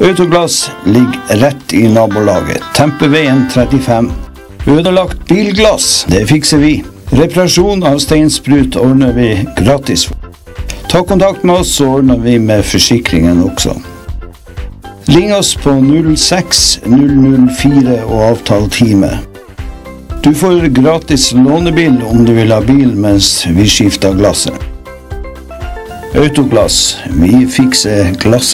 Autoglass ligger rett i nabolaget. Tempeveien 35. Ødelagt bilglass, det fikser vi. Reparasjon av steinsprut ordner vi gratis. Ta kontakt med oss, så ordner vi med forsikringen også. Ring oss på 06 004 og avtal time. Du får gratis lånebil om du vil ha bil mens vi skifter glasset. Autoglass, vi fikser glass.